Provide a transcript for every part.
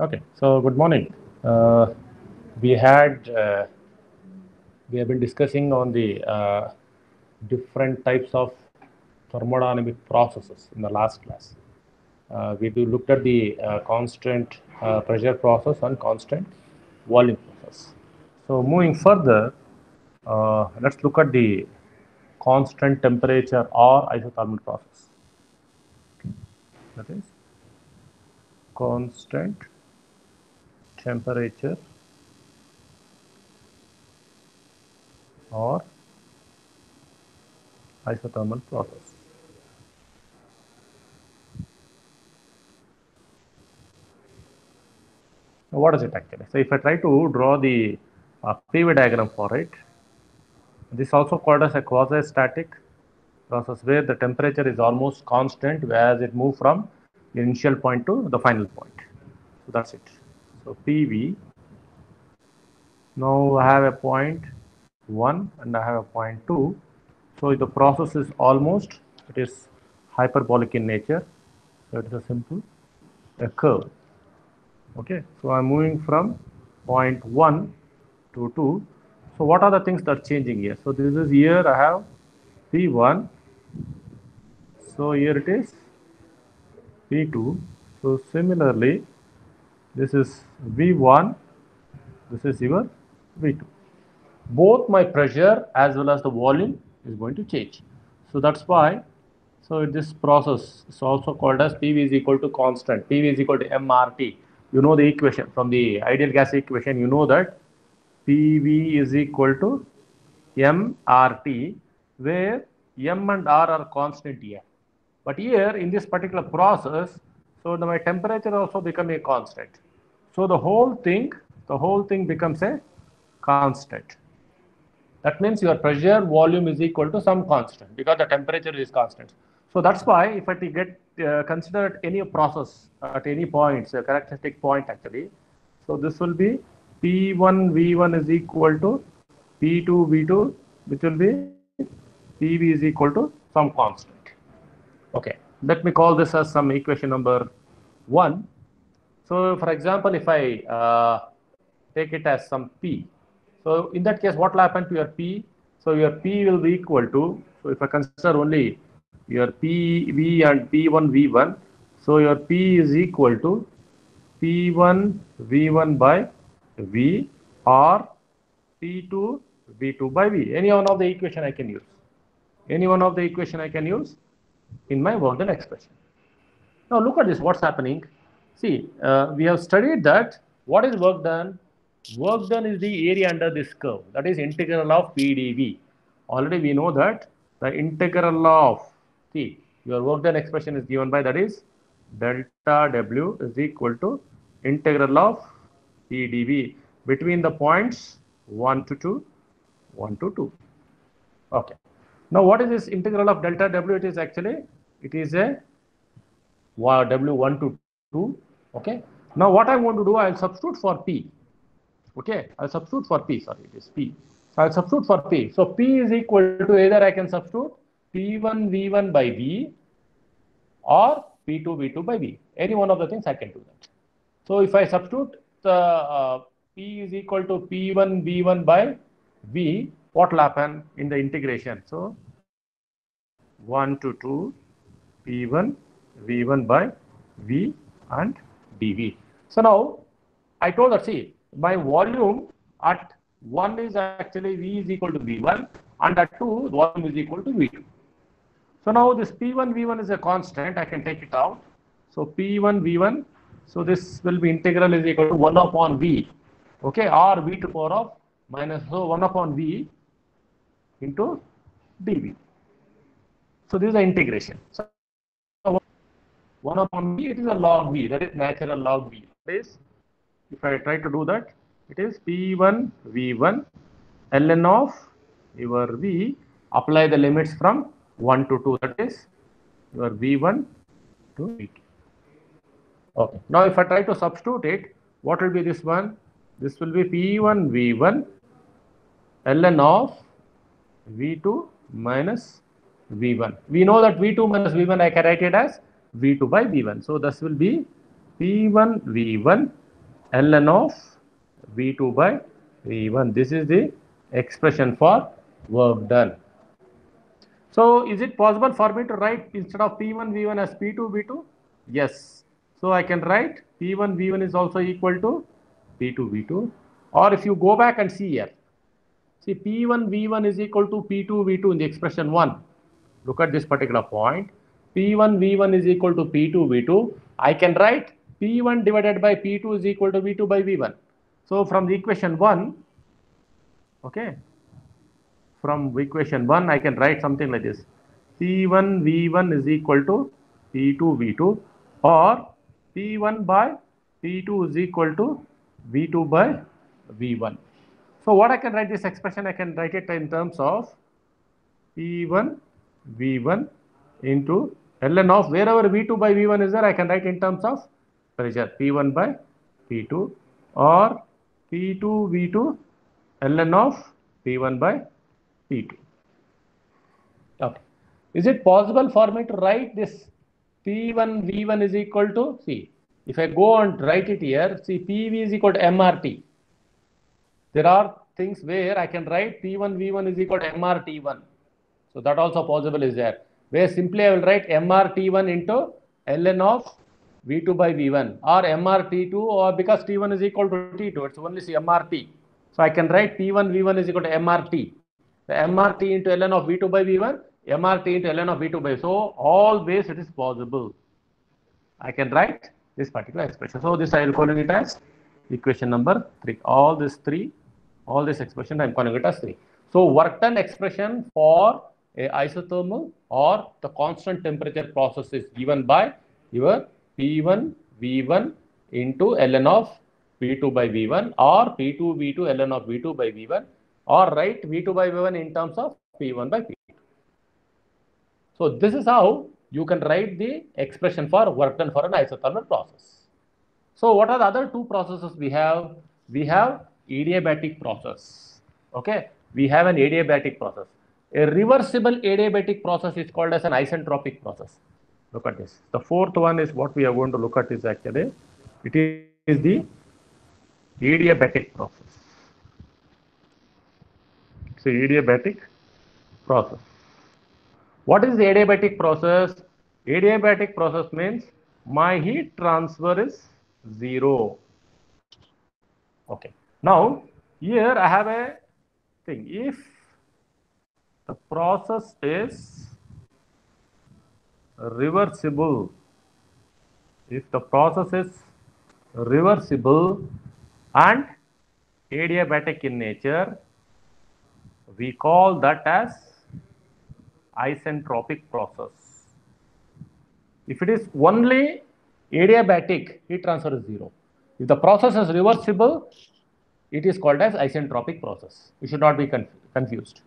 Okay, so good morning. Uh, we had uh, we have been discussing on the uh, different types of thermodynamic processes in the last class. Uh, we do looked at the uh, constant uh, pressure process and constant volume process. So moving further, let's look at the constant temperature or isothermal process. That is constant temperature or isothermal process. Now, what is it actually? So if I try to draw the uh, PV diagram for it, this is also called as a quasi-static process where the temperature is almost constant as it moves from the initial point to the final point. So that's it. So PV. Now I have a point 1 and I have a point 2. So the process is almost, it is hyperbolic in nature. So it is a simple a curve. Okay, so I'm moving from point 1 to 2. So what are the things that are changing here? So this is here I have P1. So here it is P2. So similarly, this is V1, this is your V2. Both my pressure as well as the volume is going to change. So that's why, so this process is also called as PV is equal to constant. PV is equal to MRT. You know the equation from the ideal gas equation, you know that PV is equal to MRT, where M and R are constant here. But here in this particular process, so the, my temperature also become a constant. So the whole thing, the whole thing becomes a constant. That means your pressure volume is equal to some constant because the temperature is constant. So that's why if I get uh, considered any process at any point, a characteristic point actually, so this will be P1 V1 is equal to P2 V2, which will be PV is equal to some constant. Okay, let me call this as some equation number one. So for example, if I uh, take it as some P, so in that case, what will happen to your P? So your P will be equal to, so if I consider only your PV and P1 V1, so your P is equal to P1 V1 by V or P2 V2 by V. Any one of the equation I can use. Any one of the equation I can use in my work done expression. Now look at this, what's happening. See, uh, we have studied that what is work done? Work done is the area under this curve, that is integral of PdV. Already we know that the integral of, see, your work done expression is given by that is delta W is equal to integral of PdV between the points 1 to 2, 1 to 2. Okay. Now, what is this integral of delta W? It is actually, it is a W1 to 2. Okay. Now, what I'm going to do, I'll substitute for P. Okay. I'll substitute for P. Sorry, it is P. I'll substitute for P. So, P is equal to either I can substitute P1 V1 by V or P2 V2 by V. Any one of the things I can do that. So, if I substitute the uh, P is equal to P1 V1 by V, what will happen in the integration? So 1 to 2 P1 V1 by V and dV. So now I told that see my volume at 1 is actually V is equal to V1 and at 2 volume is equal to V2. So now this P1 V1 is a constant I can take it out. So P1 V1 so this will be integral is equal to 1 upon V okay or V to power of minus so 1 upon V into dV. So this is the integration. So 1 upon V, it is a log V, that is natural log V. Is if I try to do that, it is P1 V1 ln of your V, apply the limits from 1 to 2, that is your V1 to V2. Okay. Now if I try to substitute it, what will be this one? This will be P1 V1 ln of V2 minus V1. We know that V2 minus V1 I can write it as V2 by V1. So this will be P1 V1 ln of V2 by V1. This is the expression for work done. So is it possible for me to write instead of P1 V1 as P2 V2? Yes. So I can write P1 V1 is also equal to P2 V2. Or if you go back and see here, see P1 V1 is equal to P2 V2 in the expression 1. Look at this particular point. P1 V1 is equal to P2 V2. I can write P1 divided by P2 is equal to V2 by V1. So from the equation 1, okay, from equation 1, I can write something like this. P1 V1 is equal to P2 V2 or P1 by P2 is equal to V2 by V1. So what I can write this expression, I can write it in terms of P1 V1 into ln of wherever V2 by V1 is there, I can write in terms of pressure P1 by P2 or P2 V2 ln of P1 by P2. Okay. Is it possible for me to write this P1 V1 is equal to, see, if I go and write it here, see PV is equal to MRT. There are things where I can write P1 V1 is equal to MRT1. So that also possible is there. Where simply I will write MRT1 into ln of V2 by V1 or MRT2 or because T1 is equal to T2, it's only MRT. So I can write P1 V1 is equal to MRT. The MRT into ln of V2 by V1, MRT into ln of V2 by. So all ways it is possible. I can write this particular expression. So this I will calling it as equation number three. All these three, all this expression I am calling it as three. So work done expression for a isothermal or the constant temperature process is given by your P1 V1 into ln of P2 by V1 or P2 V2 ln of V2 by V1 or write V2 by V1 in terms of P1 by P2. So this is how you can write the expression for work done for an isothermal process. So what are the other two processes we have? We have adiabatic process. Okay, we have an adiabatic process. A reversible adiabatic process is called as an isentropic process. Look at this. The fourth one is what we are going to look at is actually, it is the adiabatic process. It's a adiabatic process. What is the adiabatic process? Adiabatic process means my heat transfer is zero. Okay. Now, here I have a thing. If the process is reversible, if the process is reversible and adiabatic in nature, we call that as isentropic process. If it is only adiabatic, heat transfer is zero. If the process is reversible, it is called as isentropic process. You should not be conf confused.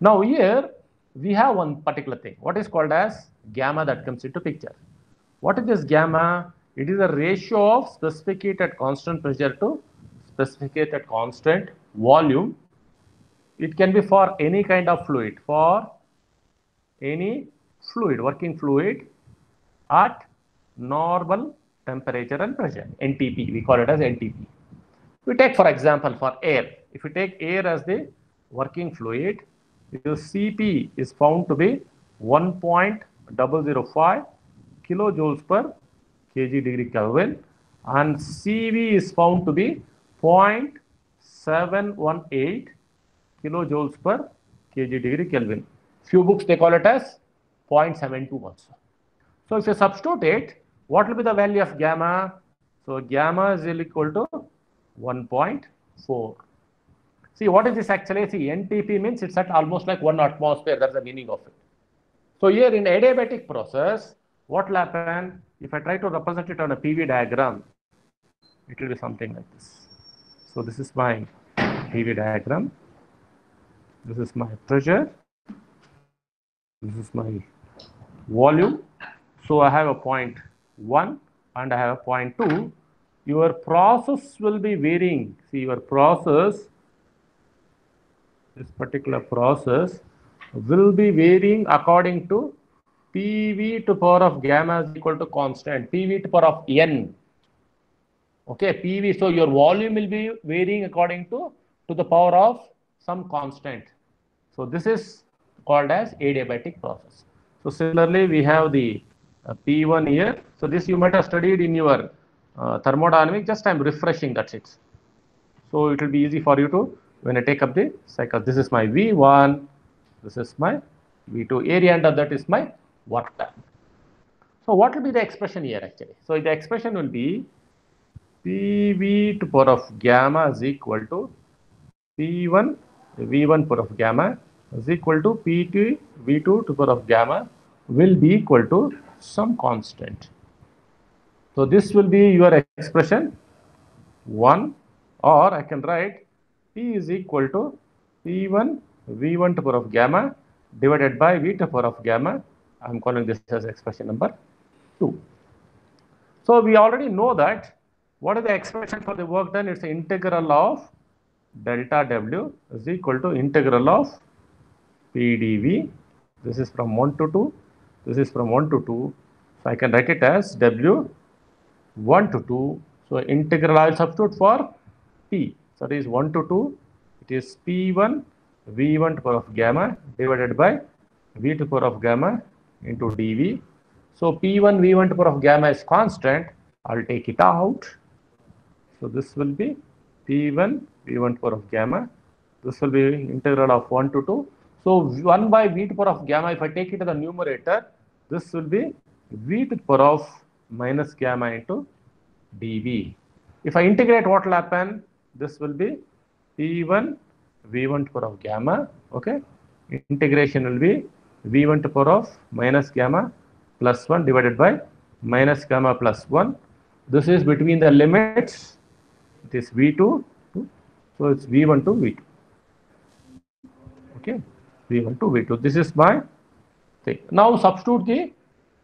Now here we have one particular thing. What is called as gamma that comes into picture. What is this gamma? It is a ratio of specific heat at constant pressure to specific heat at constant volume. It can be for any kind of fluid, for any fluid, working fluid at normal temperature and pressure, NTP, we call it as NTP. We take for example for air, if you take air as the working fluid, your Cp is found to be 1.005 kilojoules per kg degree Kelvin and Cv is found to be 0.718 kilojoules per kg degree Kelvin. Few books they call it as 0.72 also. So if you substitute it, what will be the value of gamma? So gamma is equal to 1.4. See what is this actually? See NTP means it's at almost like one atmosphere. That's the meaning of it. So here in adiabatic process, what will happen? If I try to represent it on a PV diagram, it will be something like this. So this is my PV diagram. This is my pressure. This is my volume. So I have a point 1 and I have a point 2. Your process will be varying. See your process, this particular process will be varying according to PV to power of gamma is equal to constant, PV to power of n. Okay, PV. So your volume will be varying according to to the power of some constant. So this is called as adiabatic process. So similarly, we have the uh, P1 here. So this you might have studied in your uh, thermodynamic. Just I'm refreshing that's it. So it will be easy for you to when I take up the cycle. This is my V1. This is my V2 area under that is my work done. So what will be the expression here actually? So the expression will be PV to power of gamma is equal to P1 V1 power of gamma is equal to P2 V2 to power of gamma will be equal to some constant. So this will be your expression 1 or I can write P is equal to P1 V1 to power of gamma divided by V to power of gamma. I am calling this as expression number 2. So we already know that what is the expression for the work done? It's the integral of delta W is equal to integral of PdV. This is from 1 to 2. This is from 1 to 2. So I can write it as W 1 to 2. So integral I will substitute for P. So it is 1 to 2. It is P1 V1 to power of gamma divided by V to power of gamma into dV. So P1 V1 to power of gamma is constant. I'll take it out. So this will be P1 V1 to power of gamma. This will be integral of 1 to 2. So 1 by V to power of gamma, if I take it to the numerator, this will be V to power of minus gamma into dV. If I integrate what will happen, this will be P1 V1 to power of gamma, okay. Integration will be V1 to power of minus gamma plus 1 divided by minus gamma plus 1. This is between the limits, it is V2, so it's V1 to V2, okay. V1 to V2. This is my thing. Now substitute the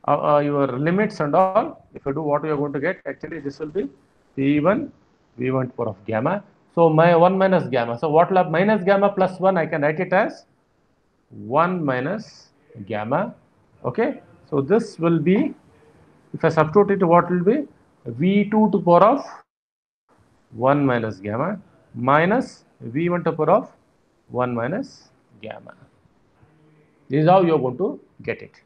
uh, uh, your limits and all. If you do what you are going to get, actually this will be P1 V1 to power of gamma. So my 1 minus gamma. So what will have minus gamma plus 1? I can write it as 1 minus gamma. Okay. So this will be, if I substitute it, what will be? V2 to power of 1 minus gamma minus V1 to power of 1 minus gamma. This is how you are going to get it.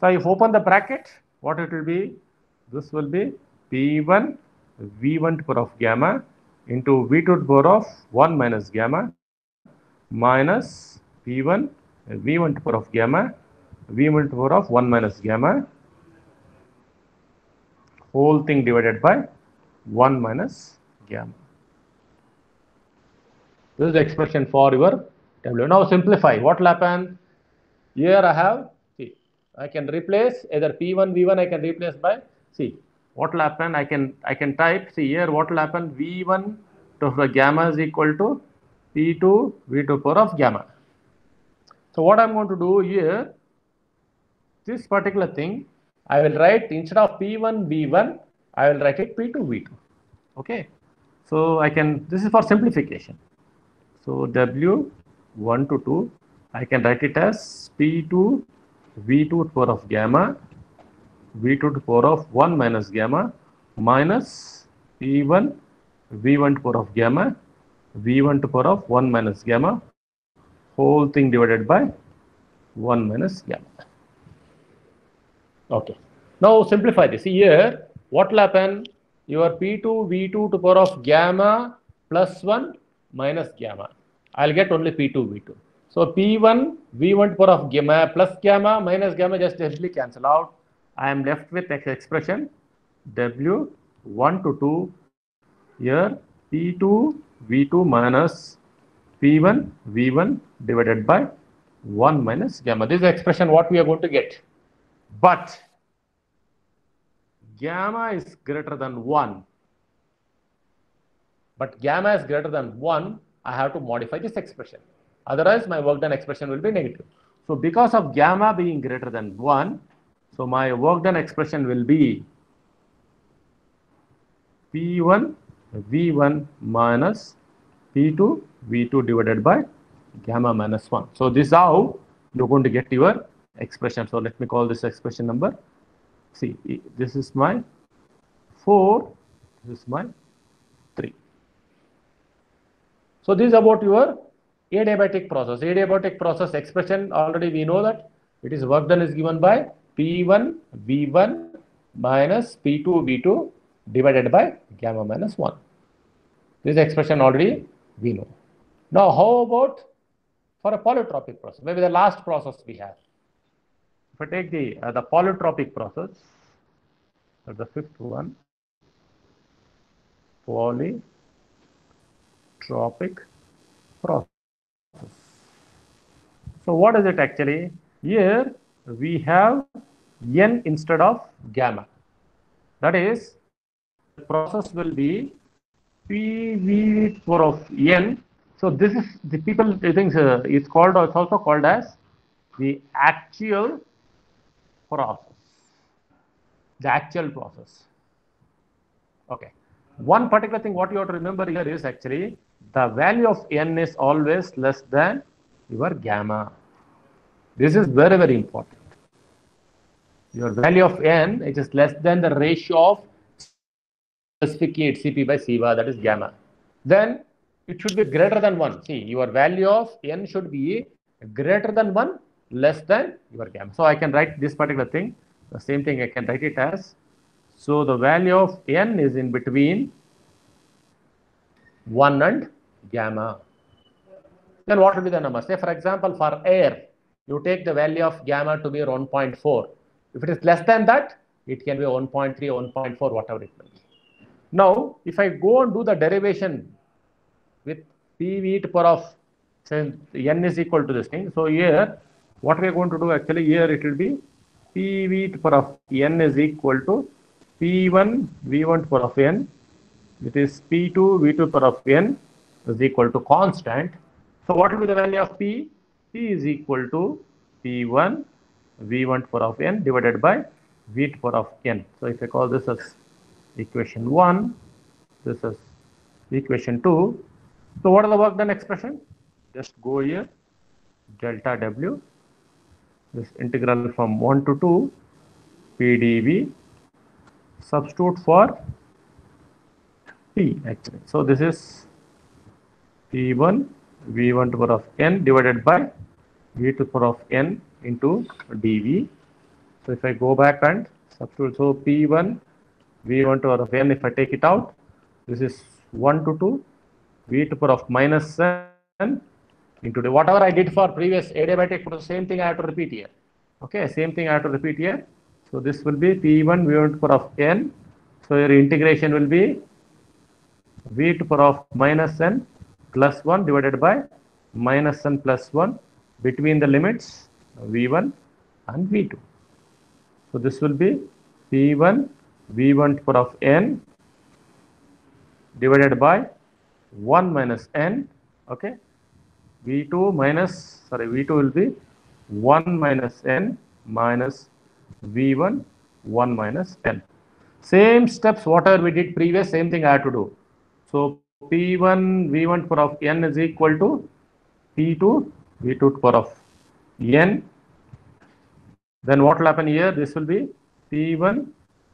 So if open the bracket, what it will be? This will be P1 V1 to power of gamma into V2 to power of 1 minus gamma minus P1 V1 to power of gamma V1 to power of 1 minus gamma whole thing divided by 1 minus gamma. This is the expression for your W. Now simplify. What will happen? Here I have, I can replace either P1, V1, I can replace by, C. what will happen? I can, I can type, see here, what will happen? V1 to the gamma is equal to P2, V2 power of gamma. So what I'm going to do here, this particular thing, I will write instead of P1, V1, I will write it P2, V2. Okay. So I can, this is for simplification. So W 1 to 2, I can write it as P2 V2 to power of gamma V2 to power of 1 minus gamma minus P1 V1 to power of gamma V1 to power of 1 minus gamma whole thing divided by 1 minus gamma. Okay. Now simplify this. Here, what will happen? Your P2 V2 to power of gamma plus 1 minus gamma. I'll get only P2 V2. So P1 V1 to power of gamma plus gamma minus gamma just simply cancel out. I am left with X expression W 1 to 2 here P2 V2 minus P1 V1 divided by 1 minus gamma. This is expression what we are going to get. But gamma is greater than 1. But gamma is greater than 1, I have to modify this expression. Otherwise, my work done expression will be negative. So because of gamma being greater than 1, so my work done expression will be P1 V1 minus P2 V2 divided by gamma minus 1. So this is how you're going to get your expression. So let me call this expression number. See, this is my 4, this is my 3. So this is about your adiabatic process. Adiabatic process expression already we know that it is work done is given by P1 V1 minus P2 V2 divided by gamma minus 1. This expression already we know. Now how about for a polytropic process? Maybe the last process we have. If I take the, uh, the polytropic process, the fifth one, polytropic process. So what is it actually? Here we have n instead of gamma. That is, the process will be PV power of n. So this is the people think uh, it's called it's also called as the actual process. The actual process. Okay. One particular thing what you have to remember here is actually the value of n is always less than your gamma. This is very, very important. Your value of n, it is less than the ratio of specific heat Cp by Cva, that is gamma. Then it should be greater than 1. See, your value of n should be greater than 1, less than your gamma. So I can write this particular thing. The same thing I can write it as. So the value of n is in between 1 and gamma. Then what will be the number? Say for example, for air, you take the value of gamma to be 1.4. If it is less than that, it can be 1.3, 1.4, whatever it may be. Now, if I go and do the derivation with PV to power of say n is equal to this thing. So here, what we are going to do actually here it will be PV to power of n is equal to P1 V1 to power of n. It is P2 V2 to power of n is equal to constant. So what will be the value of P? P is equal to P1 V1 to power of n divided by V to power of n. So if I call this as equation 1, this is equation 2. So what are the work done expression? Just go here, delta W, this integral from 1 to 2 PdV, substitute for P actually. So this is P1 V1 to power of n divided by V to power of n into dV. So if I go back and substitute, so P1 V1 to power of n, if I take it out, this is 1 to 2 V to power of minus n into the whatever I did for previous adiabatic for the same thing I have to repeat here. Okay, same thing I have to repeat here. So this will be P1 V1 to power of n. So your integration will be V to power of minus n plus 1 divided by minus n plus 1 between the limits V1 and V2. So this will be P1 V1 to power of n divided by 1 minus n, okay. V2 minus, sorry, V2 will be 1 minus n minus V1, 1 minus n. Same steps, whatever we did previous, same thing I have to do. So P1 V1 to power of n is equal to P2 V2 to power of n. Then what will happen here? This will be P1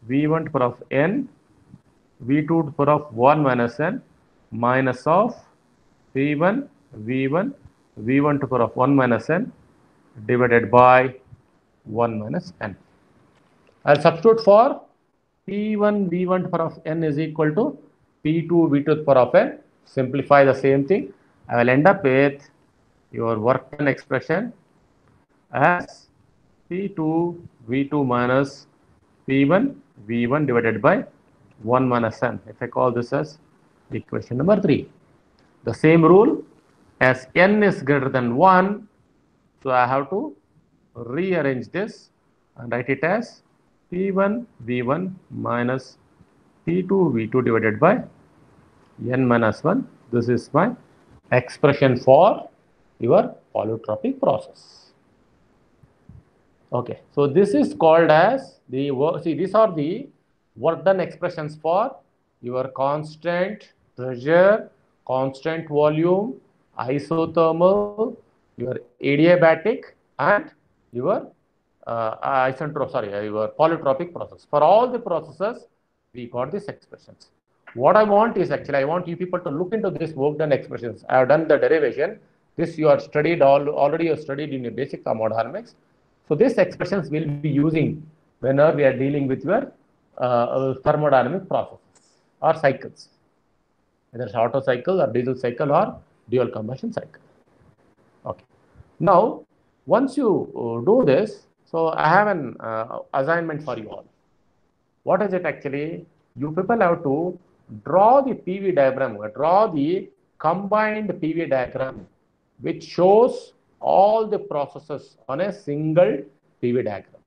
V1 to power of n, V2 to power of 1 minus n minus of P1 V1 V1 to power of 1 minus n divided by 1 minus n. I'll substitute for P1 V1 to power of n is equal to P2 V2 to power of n. Simplify the same thing. I will end up with your work done expression as P2 V2 minus P1 V1 divided by 1 minus n. If I call this as equation number 3. The same rule as n is greater than 1, so I have to rearrange this and write it as P1 V1 minus P2 V2 divided by n minus 1. This is my expression for your polytropic process. Okay, so this is called as the work. See, these are the work done expressions for your constant pressure, constant volume, isothermal, your adiabatic, and your uh, isentropic, sorry, your polytropic process. For all the processes, we got these expressions. what I want is actually, I want you people to look into this work done expressions. I have done the derivation. This you are studied all, already you studied in your basic thermodynamics. So these expressions will be using whenever we are dealing with your uh, thermodynamic processes or cycles. Whether it's Otto cycle or diesel cycle or dual combustion cycle. Okay. Now, once you uh, do this, so I have an uh, assignment for you all. What is it actually? You people have to draw the PV diagram, draw the combined PV diagram, which shows all the processes on a single PV diagram.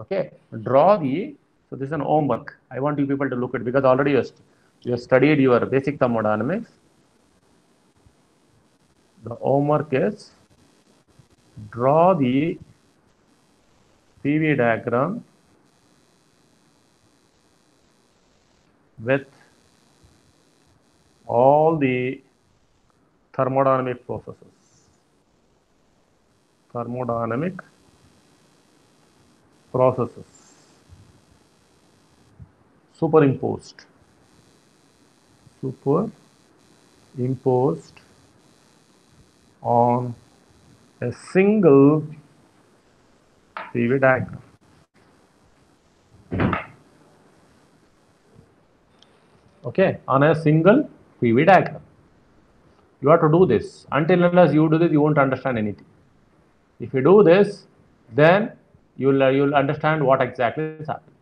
Okay, draw the, so this is an homework. I want you people to look at because already you, you studied your basic thermodynamics. The homework is draw the PV diagram with all the thermodynamic processes. Thermodynamic processes superimposed superimposed on a single PV diagram. Okay, on a single PV diagram. You have to do this. Until unless you do this, you won't understand anything. If you do this, then you'll you'll understand what exactly is happening.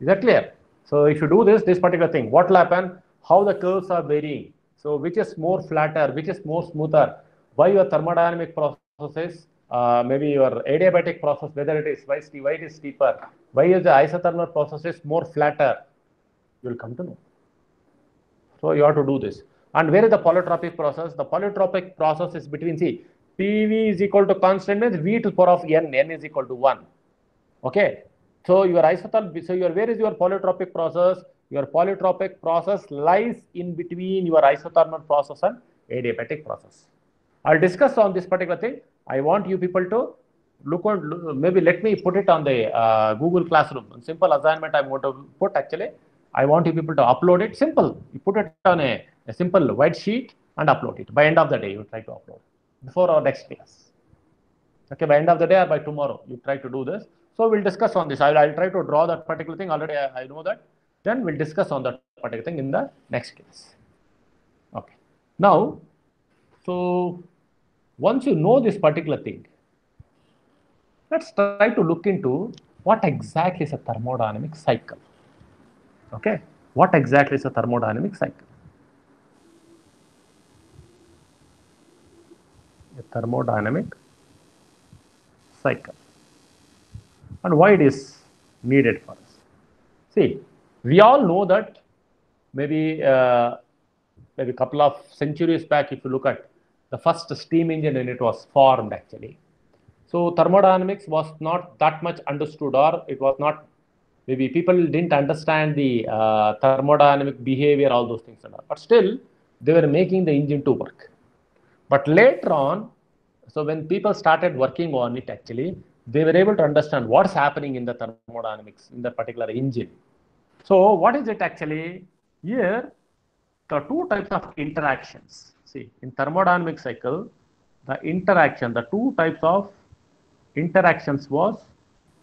Is that clear? So if you do this, this particular thing, what will happen? How the curves are varying. So which is more flatter, which is more smoother? Why your thermodynamic processes, uh, maybe your adiabatic process, whether it is why, why it is steeper, why is the isothermal process is more flatter? You will come to know. So you have to do this. And where is the polytropic process? The polytropic process is between, see, PV is equal to constant means V to the power of N, N is equal to 1. Okay. So your isothermal, so your, where is your polytropic process? Your polytropic process lies in between your isothermal process and adiabatic process. I'll discuss on this particular thing. I want you people to look on, maybe let me put it on the uh, Google Classroom. Simple assignment I'm going to put actually. I want you people to upload it. Simple. You put it on a, a simple white sheet and upload it. By end of the day, you try to upload before our next class. Okay, by end of the day or by tomorrow, you try to do this. So we'll discuss on this. I'll, I'll try to draw that particular thing. Already I, I know that. Then we'll discuss on that particular thing in the next class. Okay. Now, so once you know this particular thing, let's try to look into what exactly is a thermodynamic cycle. Okay. What exactly is a thermodynamic cycle? A thermodynamic cycle. And why it is needed for us. See, we all know that maybe uh, maybe a couple of centuries back, if you look at the first steam engine when it was formed actually. So thermodynamics was not that much understood or it was not, maybe people didn't understand the uh, thermodynamic behavior, all those things and all. But still, they were making the engine to work. But later on, so when people started working on it actually, they were able to understand what's happening in the thermodynamics in the particular engine. So what is it actually? Here, the two types of interactions. See, in thermodynamic cycle, the interaction, the two types of interactions was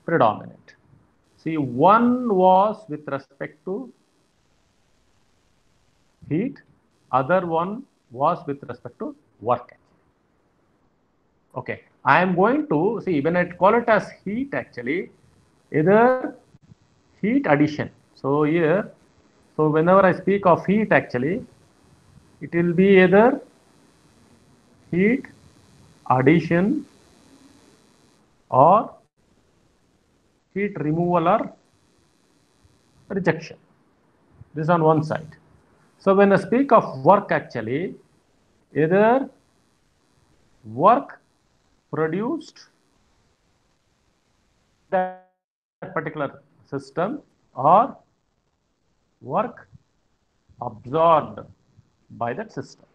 predominant. See, one was with respect to heat, other one was with respect to work. Okay, I am going to see when I call it as heat actually, either heat addition. So here, so whenever I speak of heat actually, it will be either heat addition or heat removal or rejection. This on one side. So when I speak of work actually, either work produced that particular system or work absorbed by that system.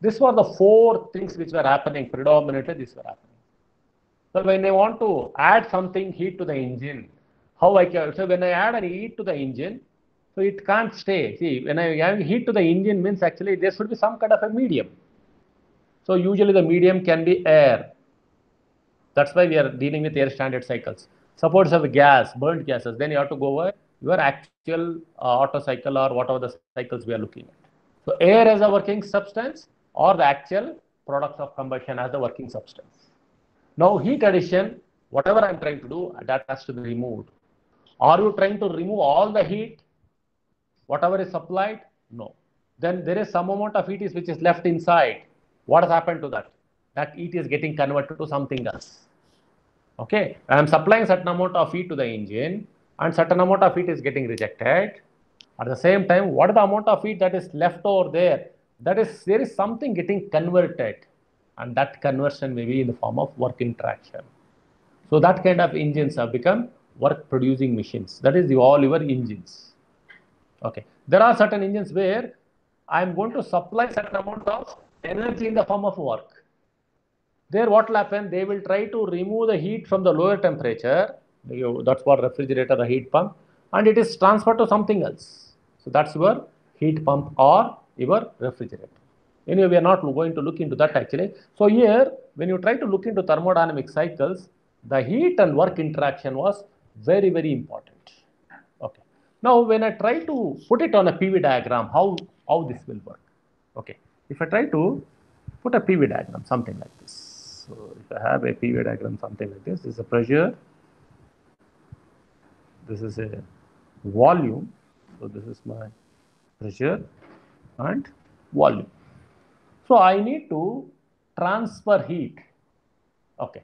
These were the four things which were happening predominantly. These were happening. So when they want to add something heat to the engine, how I can, so when I add an heat to the engine, so it can't stay. See, when I add heat to the engine means actually there should be some kind of a medium. So usually the medium can be air. That's why we are dealing with air standard cycles. Suppose of gas, burnt gases, then you have to go over your actual uh, Otto cycle or whatever the cycles we are looking at. So air as a working substance or the actual products of combustion as the working substance. Now heat addition, whatever I'm trying to do, that has to be removed. Are you trying to remove all the heat, whatever is supplied? No. Then there is some amount of heat which is left inside. What has happened to that? That heat is getting converted to something else. Okay, I am supplying certain amount of heat to the engine and certain amount of heat is getting rejected. At the same time, what the amount of heat that is left over there? That is, there is something getting converted and that conversion may be in the form of work interaction. So that kind of engines have become work producing machines. That is the, all your engines. Okay. There are certain engines where I am going to supply certain amount of energy in the form of work. There what will happen? They will try to remove the heat from the lower temperature. That's what refrigerator, the heat pump, and it is transferred to something else. So that's your heat pump or your refrigerator. Anyway, we are not going to look into that actually. So here, when you try to look into thermodynamic cycles, the heat and work interaction was very, very important. Okay. Now, when I try to put it on a PV diagram, how, how this will work? Okay. If I try to put a PV diagram, something like this. So if I have a PV diagram, something like this, this is a pressure, this is a volume, so this is my pressure and volume. So I need to transfer heat. Okay.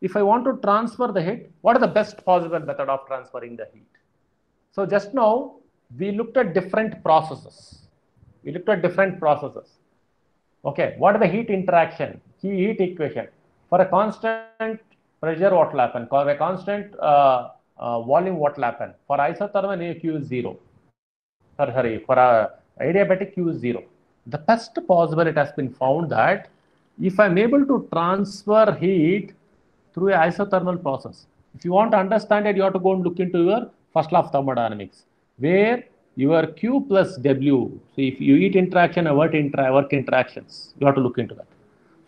If I want to transfer the heat, what is the best possible method of transferring the heat? So just now we looked at different processes. We looked at different processes. Okay, what is the heat interaction? Heat equation. For a constant pressure, what will happen? For a constant uh, uh, volume, what will happen? For isothermal, Q is 0. Sorry, sorry, for a adiabatic, Q is 0. The best possible, it has been found that if I'm able to transfer heat through a isothermal process, if you want to understand it, you have to go and look into your first law of thermodynamics, where your Q plus W, so if you heat interaction and work, inter work interactions, you have to look into that.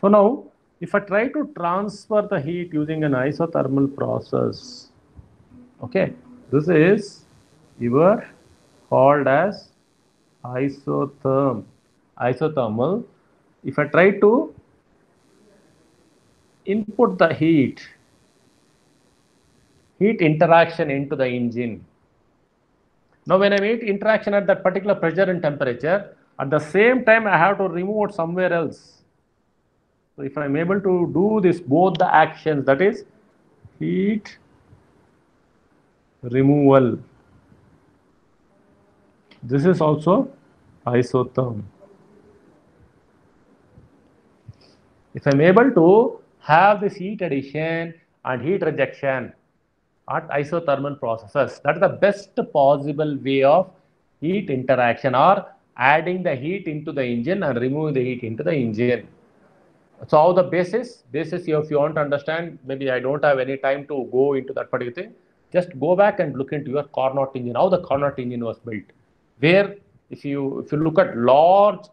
So now, if I try to transfer the heat using an isothermal process, okay, this is your called as isotherm, isothermal. If I try to input the heat, heat interaction into the engine, now, when I meet interaction at that particular pressure and temperature, at the same time, I have to remove it somewhere else. So, if I am able to do this, both the actions, that is heat removal. This is also isotherm. If I am able to have this heat addition and heat rejection, at isothermal processes. That is the best possible way of heat interaction or adding the heat into the engine and removing the heat into the engine. So how the basis, basis if you want to understand, maybe I don't have any time to go into that particular thing, just go back and look into your Carnot engine, how the Carnot engine was built. Where if you if you look at large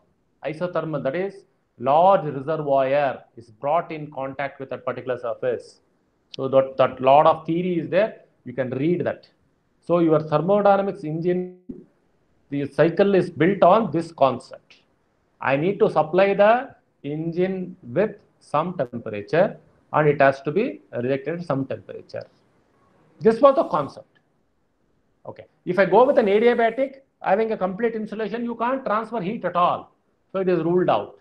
isothermal, that is large reservoir is brought in contact with a particular surface so that, that lot of theory is there. You can read that. So your thermodynamics engine, the cycle is built on this concept. I need to supply the engine with some temperature and it has to be rejected at some temperature. This was the concept. Okay. If I go with an adiabatic, having a complete insulation, you can't transfer heat at all. So it is ruled out.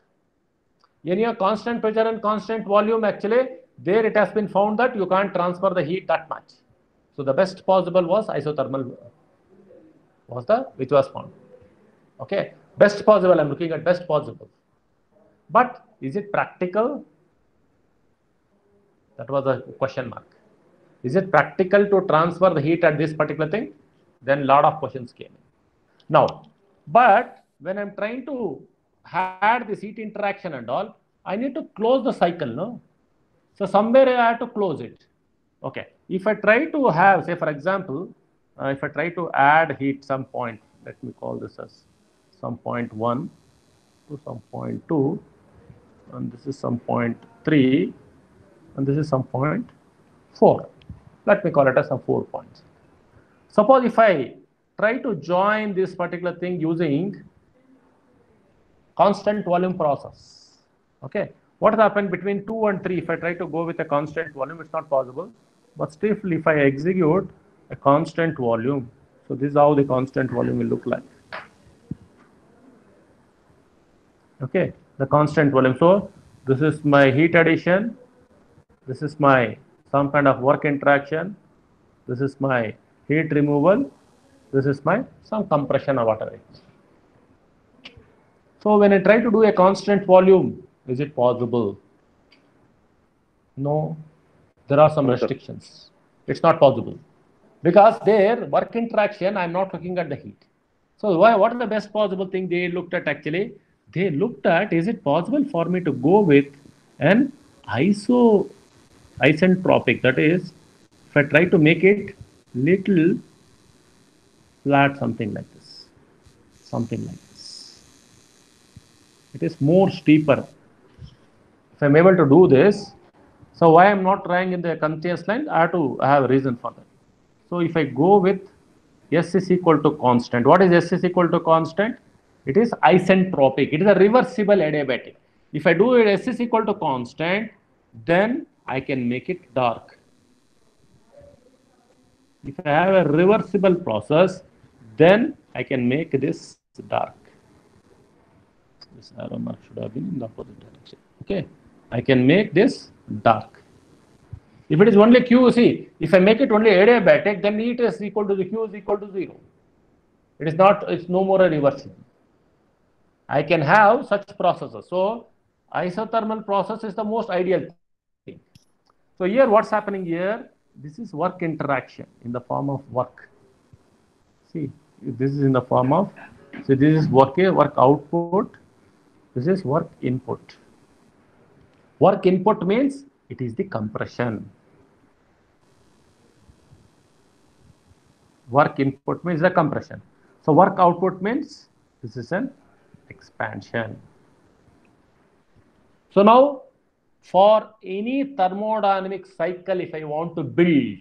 In your constant pressure and constant volume, actually, there it has been found that you can't transfer the heat that much. So the best possible was isothermal was the which was found. Okay, best possible. I'm looking at best possible. But is it practical? That was a question mark. Is it practical to transfer the heat at this particular thing? Then a lot of questions came. Now, but when I'm trying to have this heat interaction and all, I need to close the cycle, no? So somewhere I have to close it. Okay. If I try to have, say, for example, uh, if I try to add heat some point, let me call this as some point 1 to some point 2, and this is some point 3, and this is some point 4. Let me call it as some 4 points. Suppose if I try to join this particular thing using constant volume process, okay, what happened between 2 and 3? If I try to go with a constant volume, it's not possible. But still, if I execute a constant volume, so this is how the constant volume will look like. Okay, the constant volume. So this is my heat addition. This is my some kind of work interaction. This is my heat removal. This is my some compression or whatever. So when I try to do a constant volume, is it possible? No, there are some restrictions. It's not possible because there work interaction, I'm not looking at the heat. So why, what are the best possible thing they looked at actually? They looked at, is it possible for me to go with an iso isentropic, that is, if I try to make it little flat, something like this, something like this. It is more steeper. If I'm able to do this, so why I'm not trying in the continuous line, I have to have a reason for that. So if I go with S is equal to constant, what is S is equal to constant? It is isentropic. It is a reversible adiabatic. If I do it S is equal to constant, then I can make it dark. If I have a reversible process, then I can make this dark. This arrow mark should have been in the opposite direction. Okay, I can make this dark. If it is only Q, see, if I make it only adiabatic, then heat is equal to the Q is equal to 0. It is not, it's no more a reversible. I can have such processes. So, isothermal process is the most ideal thing. So, here what's happening here? This is work interaction in the form of work. See, this is in the form of, so this is work, work output, this is work input. Work input means it is the compression. Work input means the compression. So work output means this is an expansion. So now for any thermodynamic cycle, if I want to build,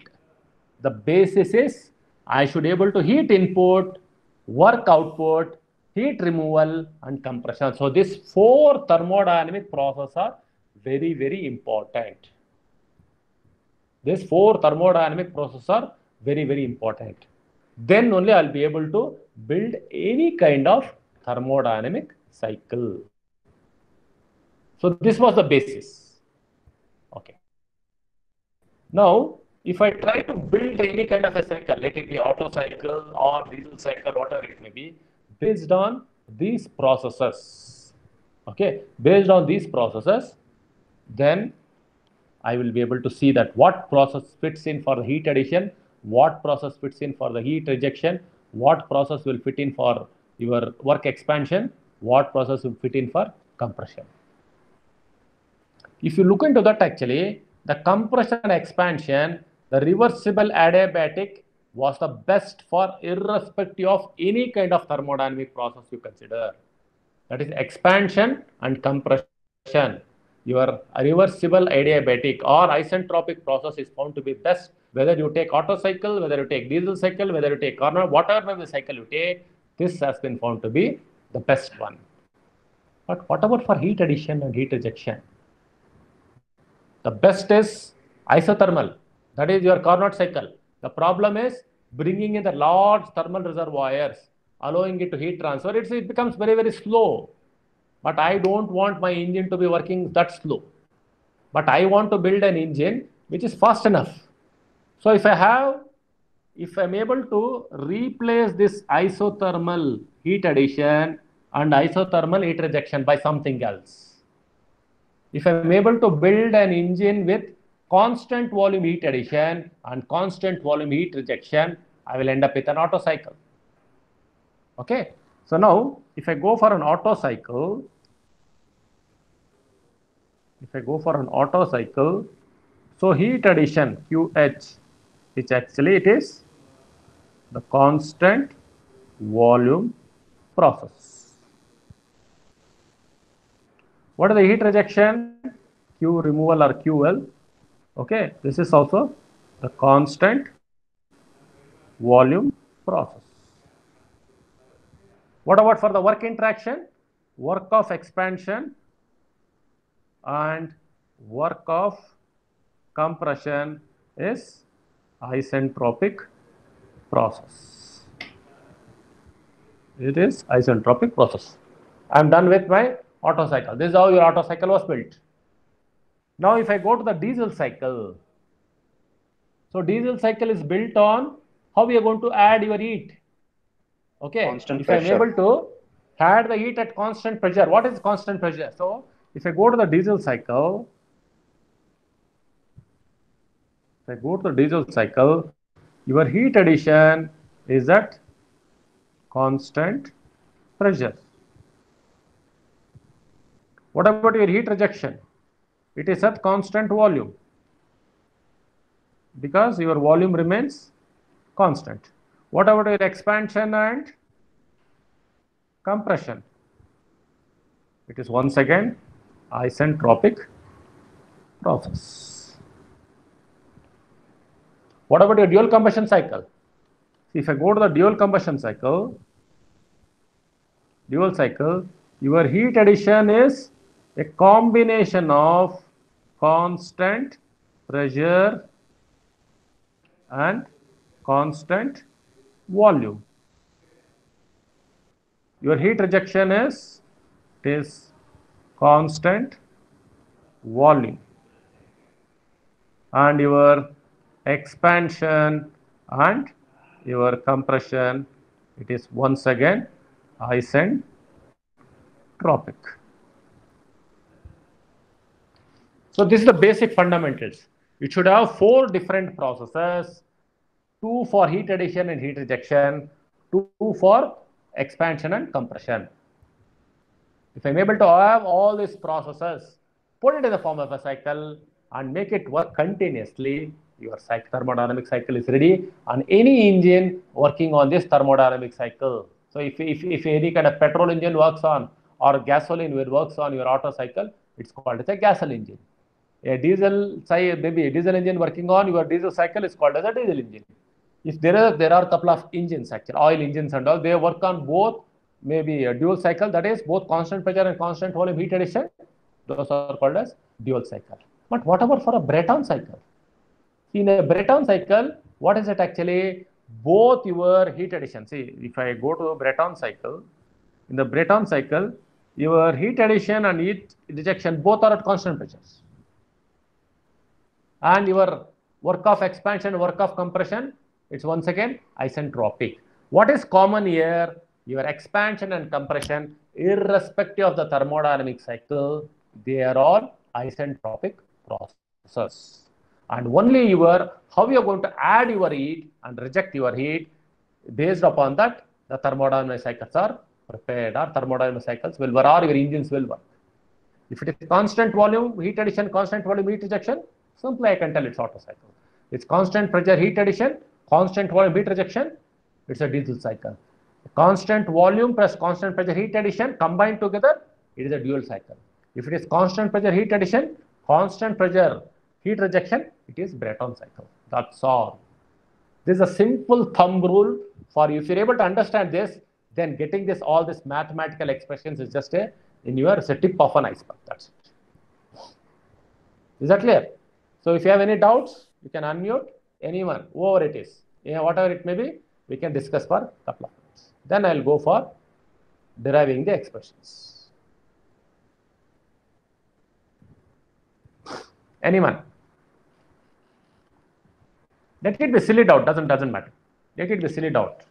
the basis is I should able to heat input, work output, heat removal and compression. So these four thermodynamic processes are very, very important. These four thermodynamic processes are very, very important. Then only I'll be able to build any kind of thermodynamic cycle. So this was the basis. Okay. Now, if I try to build any kind of a cycle, let it be Otto cycle or diesel cycle, whatever it may be, based on these processes, okay, based on these processes, then I will be able to see that what process fits in for the heat addition, what process fits in for the heat rejection, what process will fit in for your work expansion, what process will fit in for compression. If you look into that actually, the compression expansion, the reversible adiabatic was the best for irrespective of any kind of thermodynamic process you consider. That is expansion and compression. Your reversible adiabatic or isentropic process is found to be best whether you take Otto cycle, whether you take diesel cycle, whether you take Carnot, whatever the cycle you take, this has been found to be the best one. But what about for heat addition and heat rejection? The best is isothermal. That is your Carnot cycle. The problem is bringing in the large thermal reservoirs, allowing it to heat transfer. It's, it becomes very, very slow. But I don't want my engine to be working that slow. But I want to build an engine which is fast enough. So if I have, if I'm able to replace this isothermal heat addition and isothermal heat rejection by something else, if I'm able to build an engine with constant volume heat addition and constant volume heat rejection, I will end up with an Otto cycle. Okay. So now, if I go for an Otto cycle, if I go for an Otto cycle, So heat addition QH, which actually it is the constant volume process. What is the heat rejection? Q removal or QL. Okay, this is also the constant volume process. What about for the work interaction? Work of expansion and work of compression is isentropic process. It is isentropic process. I am done with my Otto cycle. This is how your Otto cycle was built. Now, if I go to the diesel cycle, so diesel cycle is built on how we are going to add your heat. Okay, Constant if I am able to add the heat at constant pressure, what is constant pressure? So, if I go to the diesel cycle, if I go to the diesel cycle, your heat addition is at constant pressure. What about your heat rejection? It is at constant volume because your volume remains constant. What about your expansion and compression? It is once again isentropic process. What about your dual combustion cycle? If I go to the dual combustion cycle, dual cycle, your heat addition is a combination of constant pressure and constant volume. Your heat rejection is it is constant volume and your expansion and your compression it is once again isentropic. So this is the basic fundamentals. You should have four different processes, two for heat addition and heat rejection, two for expansion and compression. If I'm able to have all these processes, put it in the form of a cycle and make it work continuously, your thermodynamic cycle is ready and any engine working on this thermodynamic cycle. So if, if, if any kind of petrol engine works on or gasoline works on your Otto cycle, it's called as a gasoline engine. A diesel, say maybe a diesel engine working on your diesel cycle is called as a diesel engine. If there are there are couple of engines actually, oil engines and all, they work on both maybe a dual cycle, that is both constant pressure and constant volume heat addition. Those are called as dual cycle. But what about for a Breton cycle? In a Breton cycle, what is it actually? Both your heat addition. See, if I go to a Breton cycle, in the Breton cycle, your heat addition and heat rejection both are at constant pressures. And your work of expansion, work of compression, it's once again isentropic. What is common here? Your expansion and compression, irrespective of the thermodynamic cycle, they are all isentropic processes. And only your how you are going to add your heat and reject your heat based upon that the thermodynamic cycles are prepared or thermodynamic cycles will work or your engines will work. If it is constant volume heat addition, constant volume heat rejection, simply I can tell it's Otto cycle. It's constant pressure heat addition, constant volume heat rejection, it's a diesel cycle. Constant volume plus constant pressure heat addition combined together, it is a dual cycle. If it is constant pressure heat addition, constant pressure heat rejection, it is Brayton cycle. That's all. This is a simple thumb rule for you. If you're able to understand this, then getting this all this mathematical expressions is just a in your it's a tip of an iceberg. That's it. Is that clear? So if you have any doubts, you can unmute anyone, whoever it is. Yeah, whatever it may be, we can discuss for a couple of minutes. Then I'll go for deriving the expressions. Anyone? Let it be silly doubt, doesn't doesn't matter. Let it be silly doubt.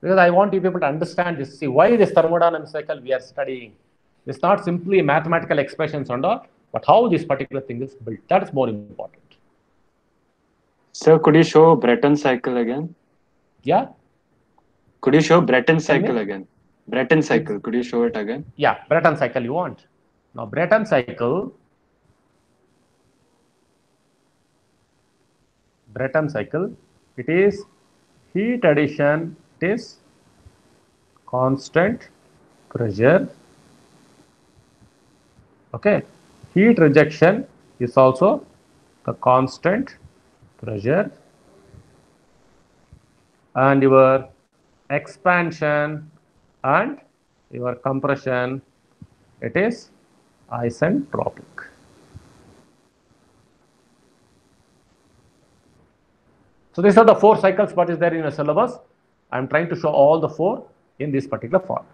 Because I want you people to understand this. See, why this thermodynamic cycle we are studying? It's not simply mathematical expressions and all, but how this particular thing is built. That is more important. Sir, could you show Brayton cycle again? Yeah? Could you show Brayton cycle again? Brayton cycle, could you show it again? Yeah, Brayton cycle you want. Now, Brayton cycle, Brayton cycle, it is heat addition, it is constant pressure. Okay, heat rejection is also the constant pressure and your expansion and your compression it is isentropic. So these are the four cycles what is there in a syllabus. I am trying to show all the four in this particular format.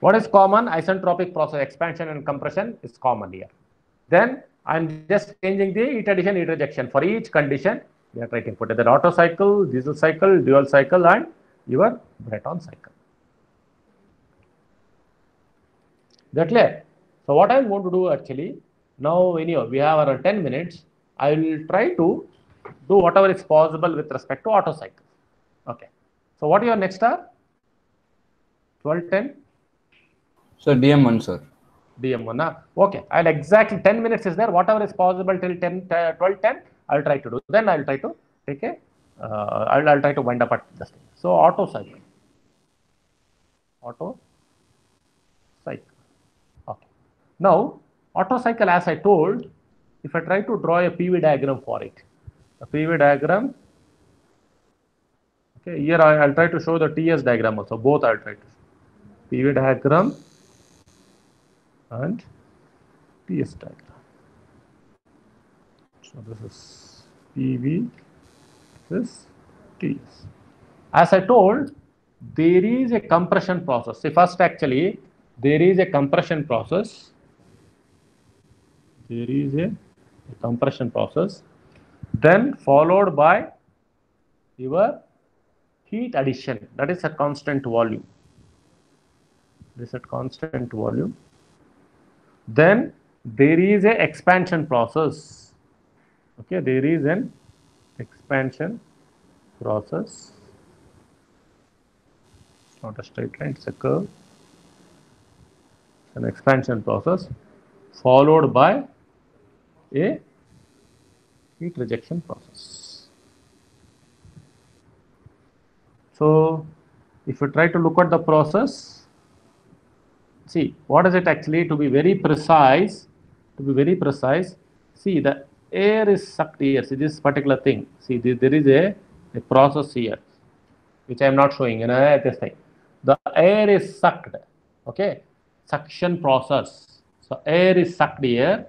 What is common? Isentropic process expansion and compression is common here. Then I am just changing the heat addition, heat rejection for each condition. We are trying to put the Otto cycle, diesel cycle, dual cycle, and your Brayton cycle. That clear? So what I am going to do actually now anyhow we have around 10 minutes. I will try to do whatever is possible with respect to Otto cycle. Okay. So what your next are? 12, 10? Sir, DM1, sir. DM1. Huh? Okay. I'll exactly 10 minutes is there. Whatever is possible till 10, uh, 12, 10, I'll try to do. Then I'll try to take a, uh, I'll, I'll try to wind up at this thing. So Otto cycle. Otto cycle. Okay. Now, Otto cycle, as I told, if I try to draw a PV diagram for it, a PV diagram, okay, here I, will try to show the TS diagram also, both I'll try to show. PV diagram and TS diagram. So this is PV, this TS. As I told, there is a compression process. See, first actually, there is a compression process. There is a, a compression process. Then followed by your heat addition. That is a constant volume. This is a constant volume. Then there is a expansion process. Okay, there is an expansion process. Not a straight line, it's a curve. An expansion process followed by a heat rejection process. So, if you try to look at the process, see what is it actually to be very precise, to be very precise, see the air is sucked here, see this particular thing, see there is a, a process here, which I am not showing, you know, this thing. The air is sucked, okay, suction process. So air is sucked here,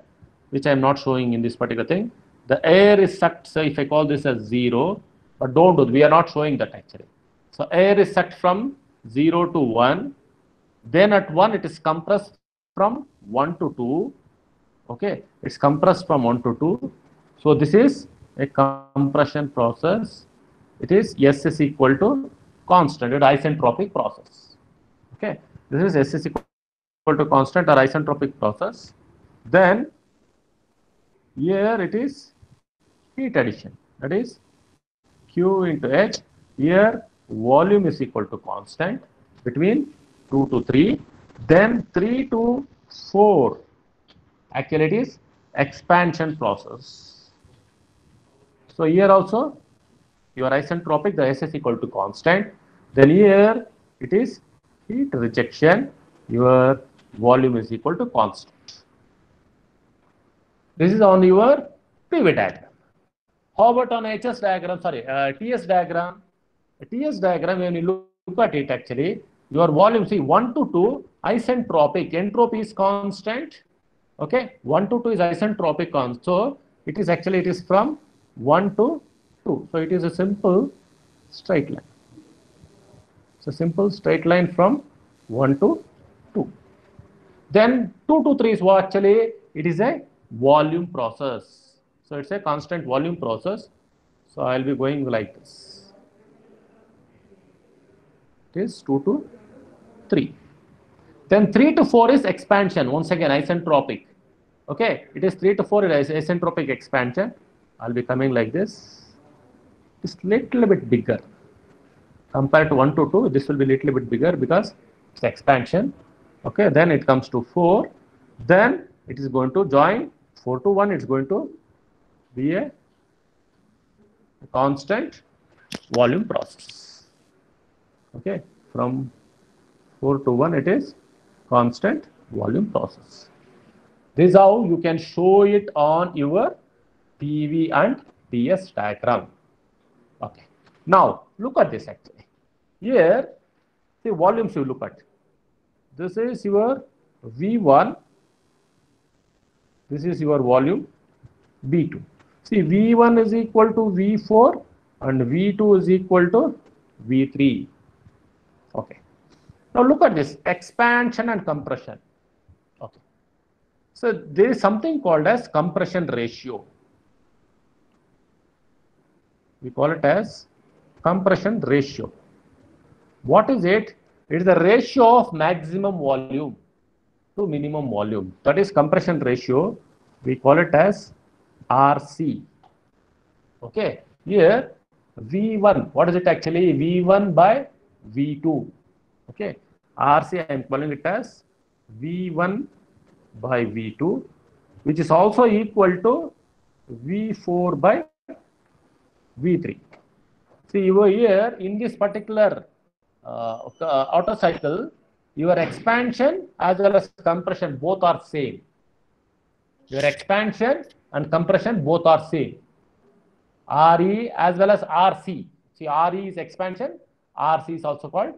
which I am not showing in this particular thing. The air is sucked, so if I call this as zero, but don't do, we are not showing that actually. So air is sucked from zero to one, then at one it is compressed from one to two, okay, it's compressed from one to two. So this is a compression process. It is S is equal to constant, it isentropic process. Okay, this is S is equal to constant or isentropic process. Then here it is heat addition that is Q into H. Here volume is equal to constant between 2 to 3. Then 3 to 4 actually it is expansion process. So here also your isentropic the S is equal to constant. Then here it is heat rejection your volume is equal to constant. This is on your PV diagram. How about on HS diagram, sorry, uh, TS diagram? A TS diagram, when you look at it actually, your volume, see 1 to 2, isentropic, entropy is constant, okay? 1 to 2 is isentropic constant. So, it is actually, it is from 1 to 2. So, it is a simple straight line. It's a simple straight line from 1 to 2. Then 2 to 3 is actually, it is a volume process. So it's a constant volume process. So I'll be going like this. It is 2 to 3. Then 3 to 4 is expansion. Once again, isentropic. Okay, it is 3 to 4 is isentropic expansion. I'll be coming like this. It's little bit bigger. Compared to 1 to 2, this will be little bit bigger because it's expansion. Okay, then it comes to 4. Then it is going to join 4 to 1, it's going to be a constant volume process. Okay, from 4 to 1 it is constant volume process. This is how you can show it on your PV and PS diagram. Okay. Now look at this actually. Here, the volumes you look at. This is your V1. This is your volume V2. See, V1 is equal to V4 and V2 is equal to V3. Okay. Now look at this expansion and compression. Okay. So there is something called as compression ratio. We call it as compression ratio. What is it? It is the ratio of maximum volume to minimum volume. That is compression ratio. We call it as RC. Okay. Here V1, what is it actually? V1 by V2. Okay. RC, I am calling it as V1 by V2, which is also equal to V4 by V3. See over here in this particular uh, Otto cycle, your expansion as well as compression both are same. Your expansion and compression both are same. RE as well as RC. See, RE is expansion, RC is also called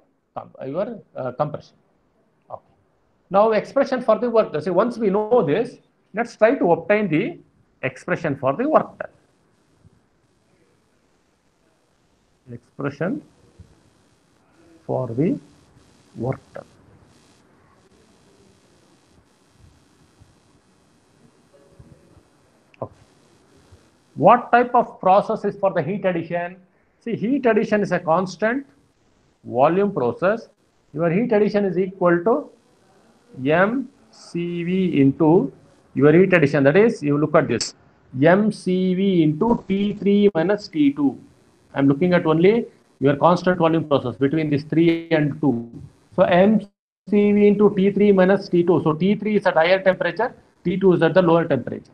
your uh, compression. Okay. Now, expression for the work done. See, once we know this, let's try to obtain the expression for the work done. Expression for the work done. What type of process is for the heat addition? See, heat addition is a constant volume process. Your heat addition is equal to mCV into your heat addition. That is, you look at this mCV into T3 minus T2. I'm looking at only your constant volume process between this 3 and 2. So mCV into T3 minus T2. So T3 is at higher temperature, T2 is at the lower temperature.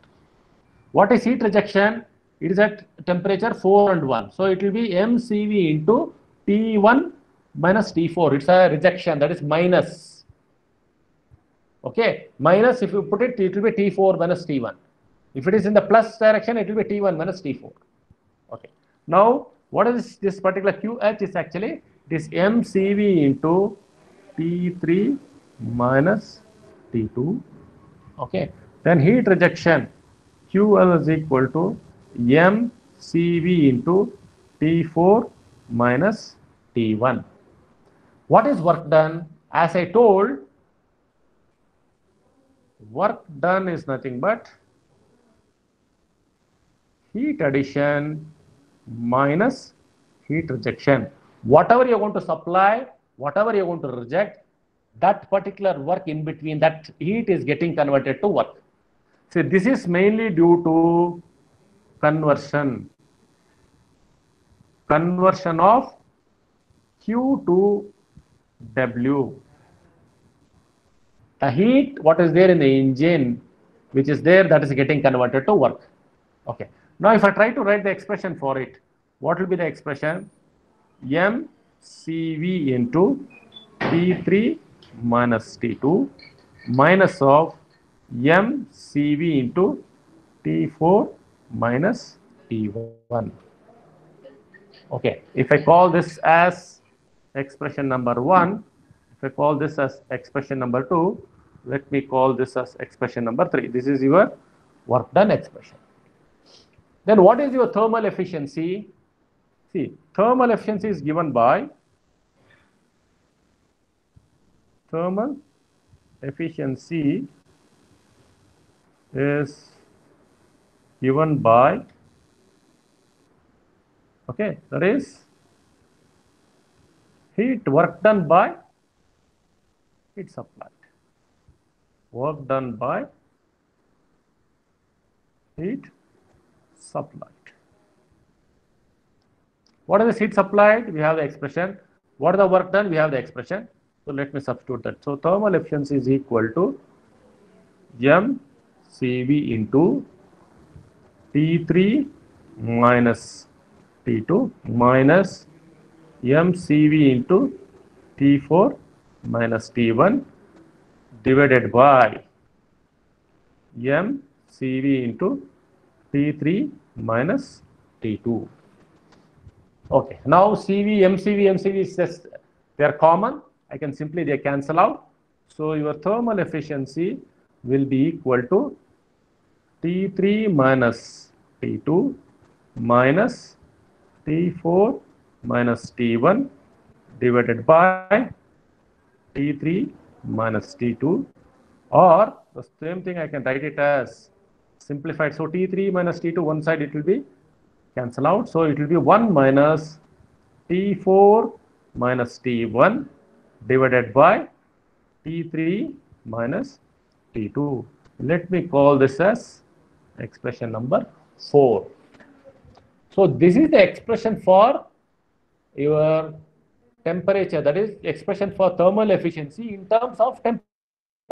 What is heat rejection? It is at temperature 4 and 1. So it will be mCV into T1 minus T4. It's a rejection that is minus. Okay, minus if you put it, it will be T4 minus T1. If it is in the plus direction, it will be T1 minus T4. Okay. Now, what is this particular QH is actually it is mCV into T3 minus T2. Okay. Then heat rejection QL is equal to mCV into T4 minus T1. What is work done? As I told, work done is nothing but heat addition minus heat rejection. Whatever you're going to supply, whatever you're going to reject, that particular work in between, that heat is getting converted to work. So this is mainly due to conversion. Conversion of Q to W. The heat, what is there in the engine, which is there, that is getting converted to work. Okay. Now, if I try to write the expression for it, what will be the expression? mCV into T3 minus T2 minus of mCV into T4 minus T1. Okay, if I call this as expression number 1, if I call this as expression number 2, let me call this as expression number 3. This is your work done expression. Then what is your thermal efficiency? See, thermal efficiency is given by thermal efficiency is given by okay that is heat work done by heat supplied work done by heat supplied what is the heat supplied we have the expression. What is the work done? We have the expression. So let me substitute that. So thermal efficiency is equal to m cv into T3 minus T2 minus mCV into T4 minus T1 divided by mCV into T3 minus T2. Okay, now CV, MCV, MCV is just, they are common. I can simply, they cancel out. So your thermal efficiency will be equal to T3 minus T2 minus T4 minus T1 divided by T3 minus T2 or the same thing I can write it as simplified. So T3 minus T2 one side it will be cancel out. So it will be 1 minus T4 minus T1 divided by T3 minus T2. Let me call this as expression number 4. So this is the expression for your temperature, that is expression for thermal efficiency in terms of temperature.